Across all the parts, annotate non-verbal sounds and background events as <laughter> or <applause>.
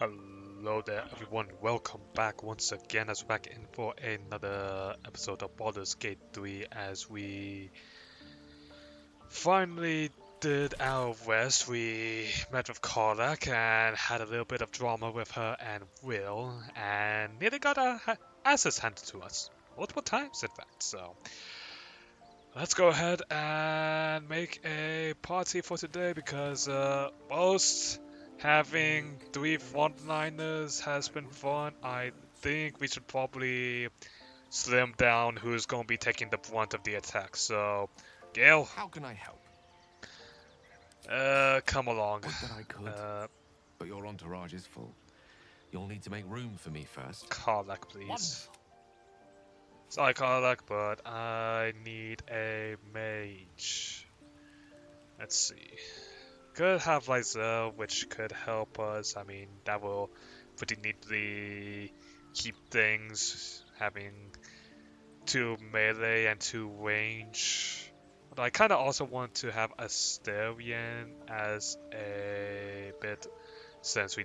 Hello there everyone, welcome back once again as we're back in for another episode of Baldur's Gate 3 as we finally did our rest. We met with Karlach and had a little bit of drama with her and Wyll and nearly got our asses handed to us. Multiple times in fact, so let's go ahead and make a party for today because uh, most having three frontliners has been fun. I think we should probably slim down who's going to be taking the brunt of the attack. So, Gale, How can I help? uh, come along. That I could, Uh, but your entourage is full. You'll need to make room for me first. Karlach, please. Wonderful. Sorry, Karlach, but I need a mage. Let's see. Could have Lae'zel, which could help us. I mean, that will pretty neatly keep things having two melee and two range. But I kind of also want to have Astarion as a bit, since we,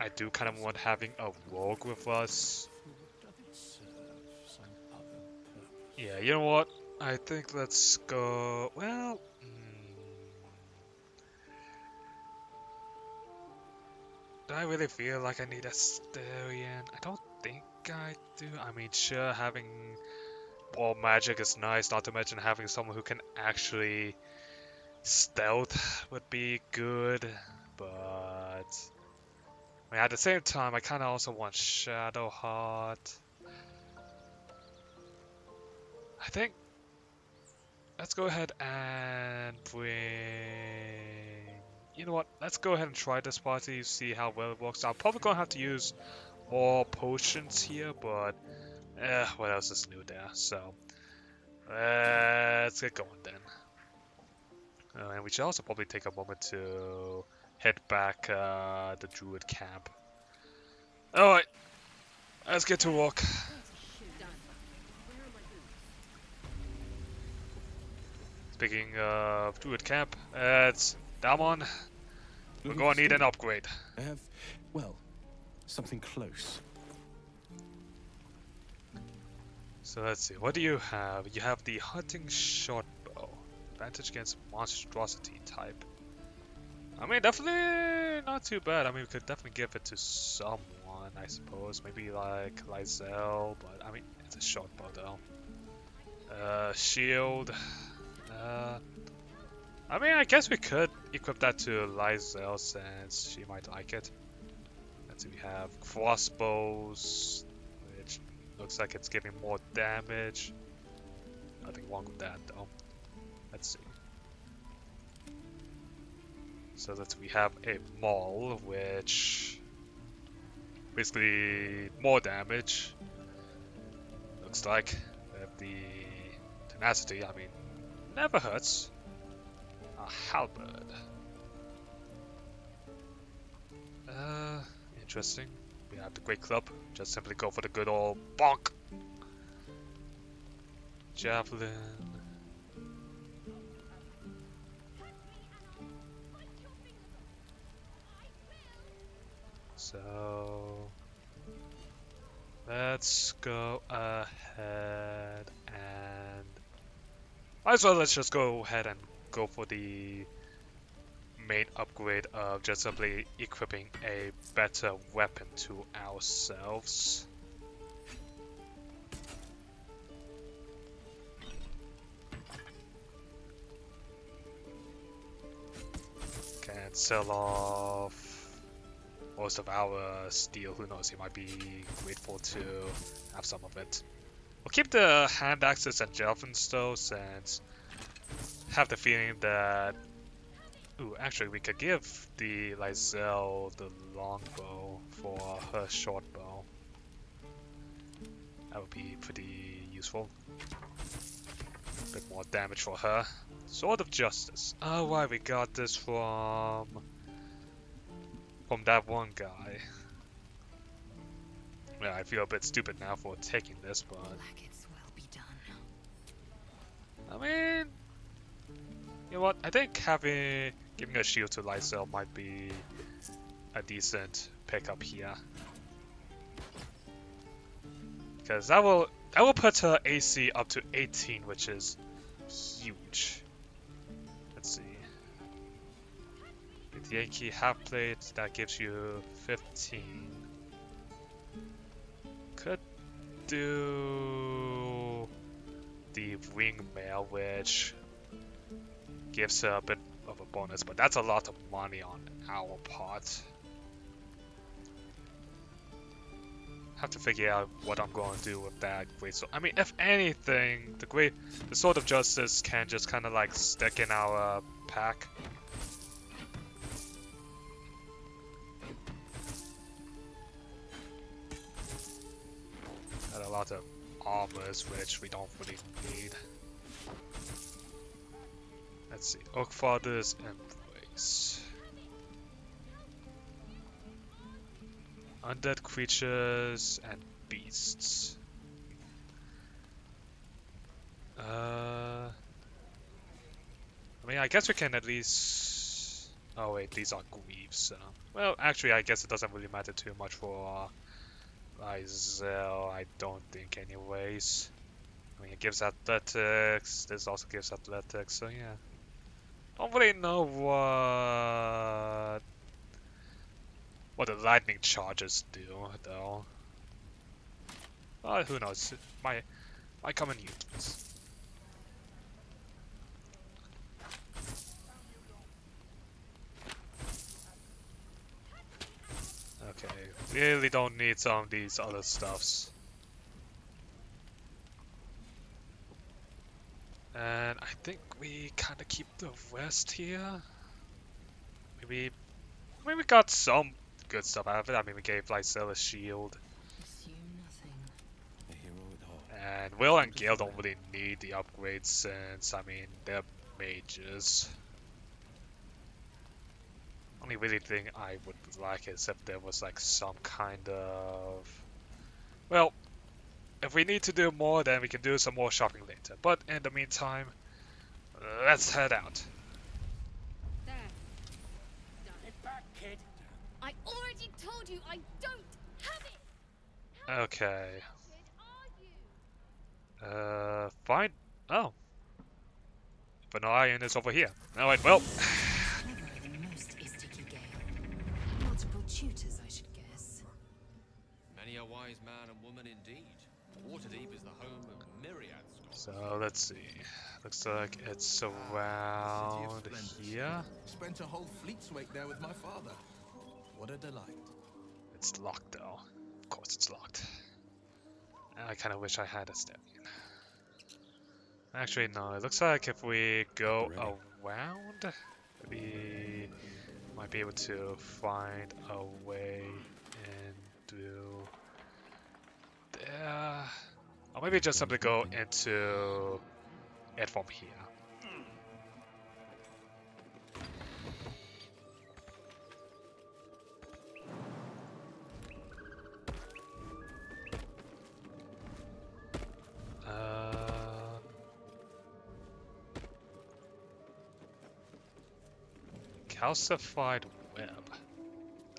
I do kind of want having a rogue with us. Yeah, you know what? I think let's go. Well, do I really feel like I need Astarion? I don't think I do. I mean, sure, having more magic is nice, not to mention having someone who can actually stealth would be good, but. I mean, at the same time, I kind of also want Shadowheart. I think let's go ahead and bring. You know what? Let's go ahead and try this party, see how well it works. I'm probably gonna have to use more potions here, but eh, what else is new there? So let's get going then. Uh, and we should also probably take a moment to head back uh, the druid camp. All right, let's get to work. Speaking of Druid Camp, uh, it's Dammon. We're gonna need an upgrade. I have, well, something close. So let's see, what do you have? You have the Hunting Shortbow. Advantage against Monstrosity type. I mean, definitely not too bad. I mean, we could definitely give it to someone, I suppose. Maybe like Lae'zel, but I mean, it's a short bow though. Uh, shield. Uh, I mean, I guess we could equip that to Lae'zel since she might like it. Let's see, we have crossbows, which looks like it's giving more damage. Nothing wrong with that though. Let's see. So that we have a maul, which basically more damage. Looks like the tenacity. I mean, never hurts. A halberd. Uh, interesting. We have the great club. Just simply go for the good old bonk. Javelin. So let's go ahead and as well let's just go ahead and go for the main upgrade of just simply equipping a better weapon to ourselves. Can sell off most of our steel. Who knows? He might be grateful to have some of it. We'll keep the hand axes and javelins though, since have the feeling that. Ooh, actually, we could give the Lae'zel the longbow for her short bow. That would be pretty useful. A bit more damage for her. Sword of Justice. Oh, right, we got this from from that one guy. Yeah, I feel a bit stupid now for taking this, but Let its will be done. I mean, you know what? I think having giving a shield to Lae'zel might be a decent pickup here. Because that will that will put her AC up to 18, which is huge. Let's see. With the Yankee half plate, that gives you 15. Could do the wingmail, which gives a bit of a bonus, but that's a lot of money on our part. Have to figure out what I'm going to do with that great sword. I mean, if anything, the great, the sword of justice can just kind of like stick in our pack. Got a lot of armors, which we don't really need. Let's see, Oakfather's Embrace. Undead creatures and beasts. Uh, I mean, I guess we can at least... Oh wait, these are Greaves. So. Well, actually, I guess it doesn't really matter too much for uh, I don't think anyways. I mean, it gives athletics, this also gives athletics, so yeah. Don't really know what what the lightning charges do, though. Uh, who knows? My come in useful. Okay, really don't need some of these other stuffs. And I think we kind of keep the rest here. Maybe, I mean, we got some good stuff out of it. I mean, we gave Lae'zel a shield. Assume nothing. A hero at heart. And Wyll and Gale don't really need the upgrades since, I mean, they're mages. Only really thing I would like is if there was like some kind of... Well, if we need to do more, then we can do some more shopping later. But in the meantime, let's head out. There. Get back, kid. I already told you I don't have it. Okay. Kid, are you? Uh, fine. Oh. Vanilla Iron is over here. Alright, well, <sighs> Cleverer than most Istiki Gale. Multiple tutors, I should guess. Many a wise man and woman indeed. Waterdeep is the home of myriad so let's see. Looks like it's around here. Spent a whole fleet's wake there with my father. What a delight. It's locked though. Of course it's locked. I kind of wish I had a step. Actually, no. It looks like if we go around, we might be able to find a way into there. Or maybe just simply go into it from here. Uh, calcified web.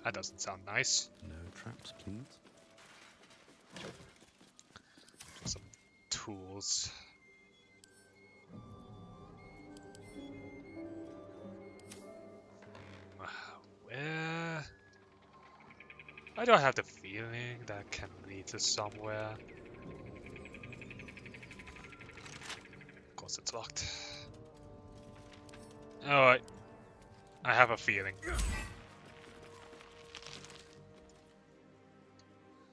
That doesn't sound nice. No traps, please. Some Hmm, Where? Why don't have the feeling that can lead to somewhere? Of course it's locked. Alright. I have a feeling.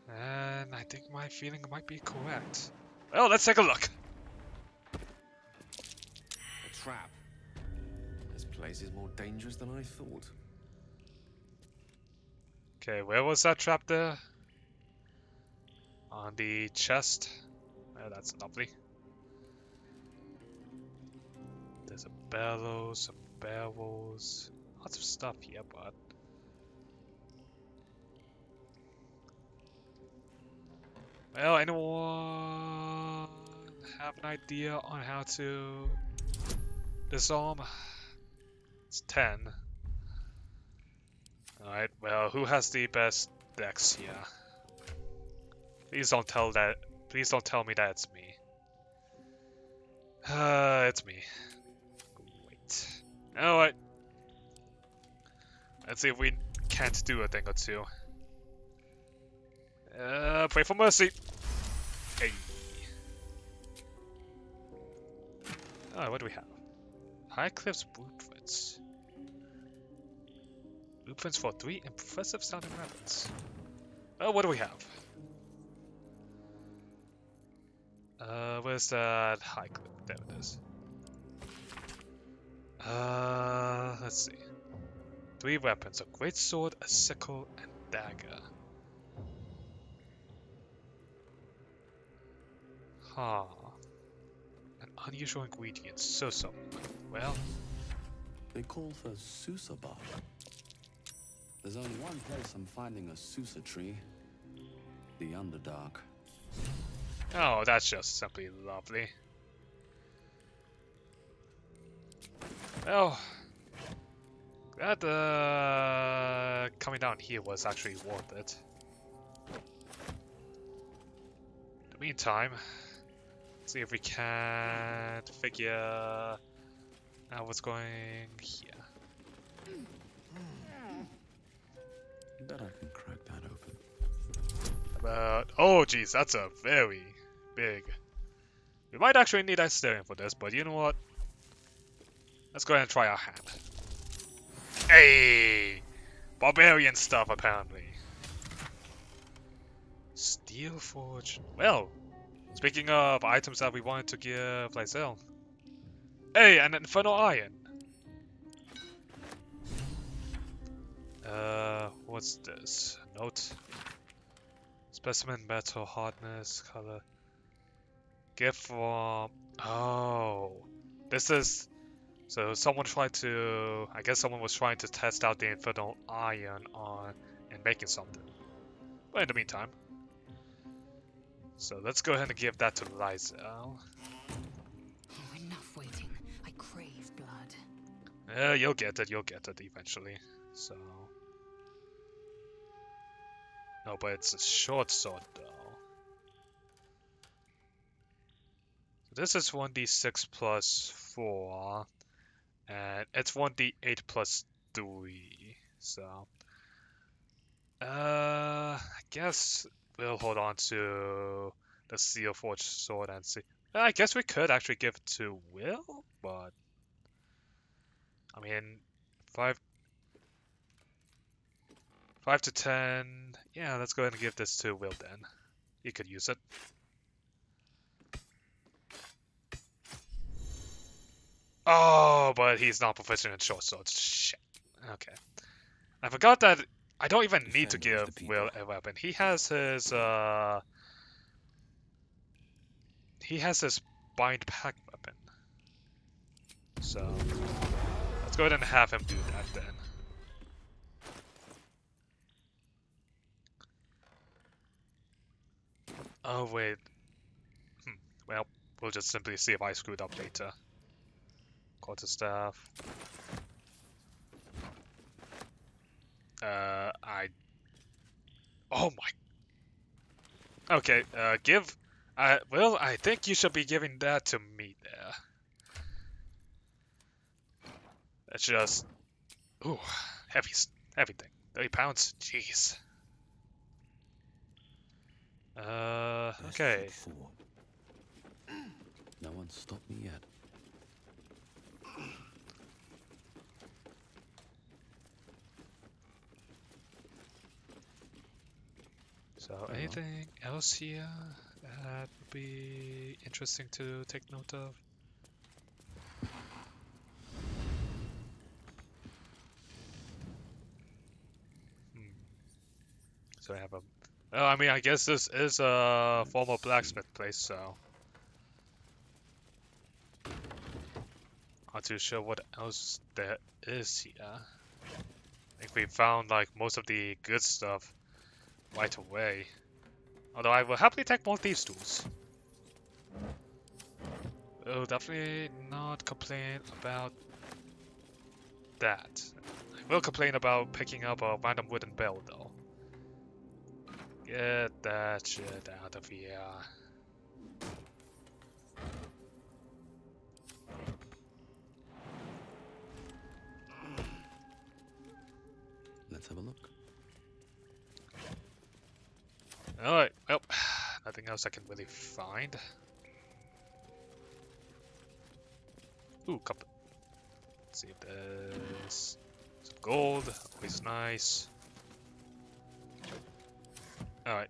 And I think my feeling might be correct. Well, let's take a look. A trap. This place is more dangerous than I thought. Okay, where was that trap there? On the chest. Oh, that's lovely. There's a bellows, some barrels, lots of stuff here, but Well, anyone have an idea on how to disarm? It's 10. Alright, well, who has the best decks here? Please don't tell that. Please don't tell me that it's me. Uh, it's me. Wait. Know? Let's see if we can't do a thing or two. Uh, pray for mercy. Oh, what do we have? High Cliffs Blueprints. Blueprints for three impressive sounding weapons. Oh, what do we have? Uh, where's that high cliff? There it is. Uh, let's see. Three weapons, a great sword, a sickle, and dagger. Huh. Unusual ingredient, so so. Well, They call for Sussur bark. There's only one place I'm finding a Sussur tree. The Underdark. oh, that's just simply lovely. Well, that uh, coming down here was actually worth it. In the meantime, see if we can figure out what's going here. Bet I can crack that open. But oh geez, that's a very big. We might actually need Astarion for this, but you know what? Let's go ahead and try our hand. Hey, barbarian stuff apparently. Steel forge. Well, speaking of items that we wanted to give Lae'zel. Hey, an infernal iron. Uh, what's this? Note. Specimen metal hardness color. Gift from. Oh, this is. So someone tried to. I guess someone was trying to test out the infernal iron on and making something. But in the meantime. So let's go ahead and give that to Lae'zel. Oh, enough waiting. I crave blood. Yeah, you'll get it. You'll get it eventually. So. No, but it's a short sword though. So this is 1d6 plus 4, and it's 1d8 plus 3. So, uh, I guess we'll hold on to the Steel Forge sword and see. I guess we could actually give it to Wyll, but I mean, five, five to ten. Yeah, let's go ahead and give this to Wyll then. He could use it. Oh, but he's not proficient in short swords. Shit. Okay. I forgot that I don't even need to give Wyll a weapon. He has his uh he has his bind pack weapon. So let's go ahead and have him do that then. Oh wait. Hmm. Well, we'll just simply see if I screwed up later. Quarterstaff. Uh. Oh my. Okay. Uh, give. Uh, well, I think you should be giving that to me there. That's just. Ooh, heavy, heavy thing. Thirty pounds. Jeez. Uh, okay. No one's stopped me yet. Anything else here that would be interesting to take note of? Hmm. So I have a. Oh, I mean, I guess this is a former blacksmith place, so. Not too sure what else there is here. I think we found like most of the good stuff right away. Although I will happily take more thieves tools. Will definitely not complain about that. I will complain about picking up a random wooden bell, though. Get that shit out of here. Let's have a look. Alright, well, <sighs> nothing else I can really find. Ooh, cup. Let's see if there's some gold. Always nice. Alright.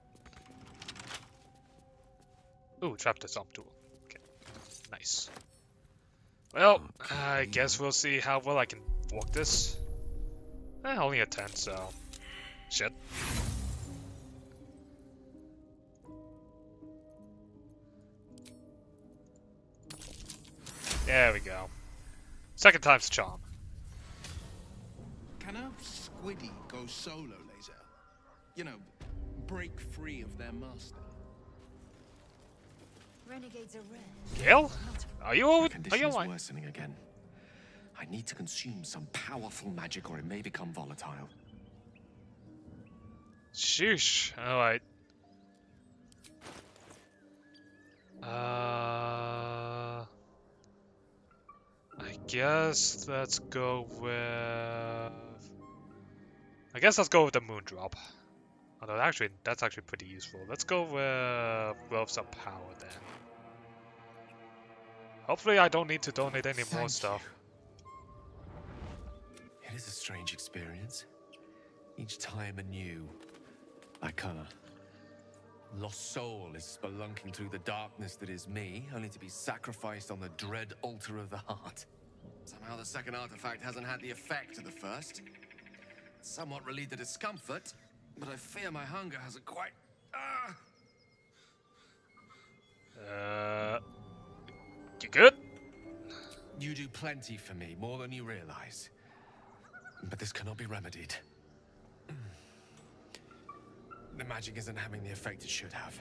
Ooh, trapped a zomb tool. Okay, nice. Well, I guess we'll see how well I can walk this. Eh, only a 10, so... Shit. There we go. Second time's charm. Can a squiddy go solo, Lae'zel? You know, break free of their master. Renegades are rare. Gale? Are you over? Are you is alive? worsening again. I need to consume some powerful magic or it may become volatile. Sheesh. Alright. Guess let's go with. I guess let's go with the moon drop. Although actually, that's actually pretty useful. Let's go with Gloves of Power then. Hopefully, I don't need to donate any more Thank stuff. It is a strange experience. Each time anew. Like a lost soul is spelunking through the darkness that is me, only to be sacrificed on the dread altar of the heart. Somehow the second artifact hasn't had the effect of the first. It's Somewhat relieved the discomfort, but I fear my hunger hasn't quite. Ah! Uh, you good? You do plenty for me, more than you realize. But this cannot be remedied. The magic isn't having the effect it should have.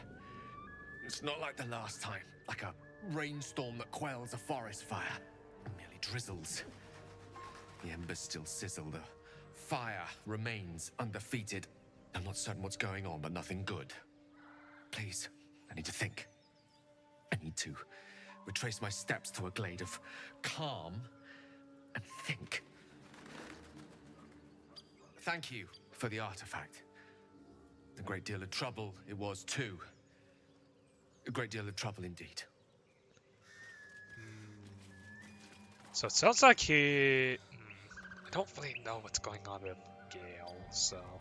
It's not like the last time, like a rainstorm that quells a forest fire. Drizzles. The embers still sizzle, the fire remains undefeated. I'm not certain what's going on, but nothing good. Please, I need to think. I need to retrace my steps to a glade of calm and think. Thank you for the artifact. A great deal of trouble it was too. A great deal of trouble indeed. So it sounds like he. hmm, I don't really know what's going on with Gale, so.